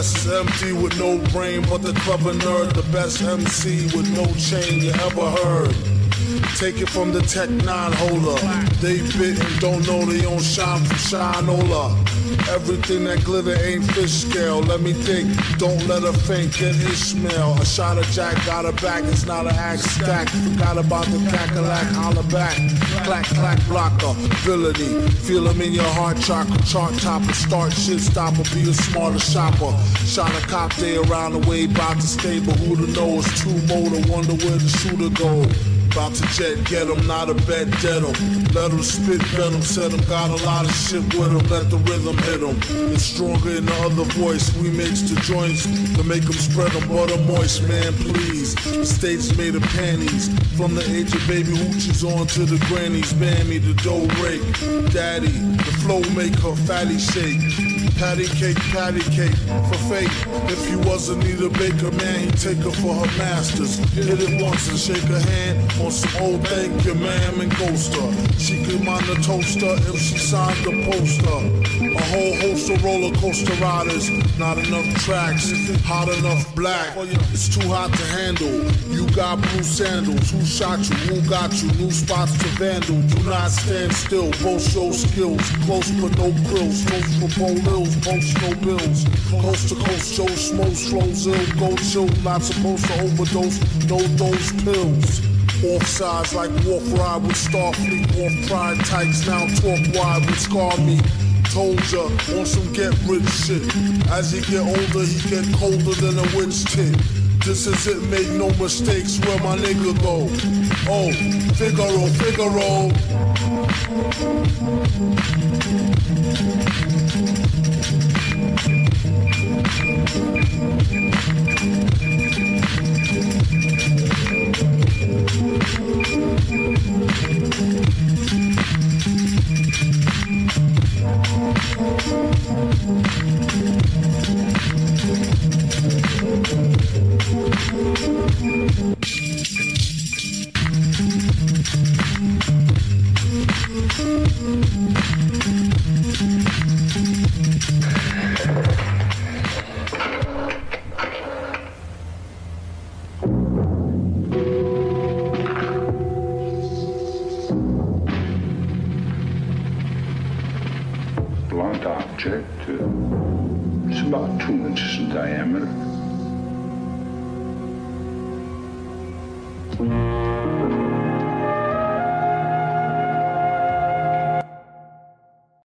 breast is empty with no brain, but the clever nerd, the best MC with no chain you ever heard. Take it from the Tech 9 holder. They bit and don't know they own shine from Shinola. Everything that glitter ain't fish scale. Let me think, don't let her faint, get Ishmael. A shot of Jack got her back, it's not an axe stack. Forgot about the cackalack, holler back. Clack, clack, blocker, villainy. Feel him in your heart chakra, chart topper, start shit stopper, be a smarter shopper. Shot a cop day around the way, to stay, but who to know it's two motor, wonder where the shooter go. About to jet get him, not a bet dead him. Let him spit venom, said him, got a lot of shit with him, let the rhythm hit him. It's stronger in the other voice, we mix the joints to make them spread them butter moist, man, please. The state's made of panties, from the age of baby hoochies on to the grannies, Bammy, the dough rake. Daddy, the flow make her fatty shake. Patty cake, patty cake for fake. If you wasn't either Baker, man, he'd take her for her masters. Hit it once and shake her hand on some old thank you, ma'am, and ghost her. She could mind the toaster if she signed the poster. A whole host of roller coaster riders, not enough tracks, hot enough black. It's too hot to handle. You got blue sandals. Who shot you? Who got you? New spots to vandal. Do not stand still. Both show skills. Close but no grills. Close for polils. Post no bills. Coast to coast. Joe smokes. Flows ill. Go chill. Not supposed to overdose. No dose pills. Off sides like Wolf Ride with Starfleet. Off pride tights now talk wide with Scar Me. Told ya on some get rich shit. As he get older, he get colder than a witch tit. This is it, make no mistakes where my nigga go. Oh, Figaro, Figaro. Object. Uh, it's about two inches in diameter.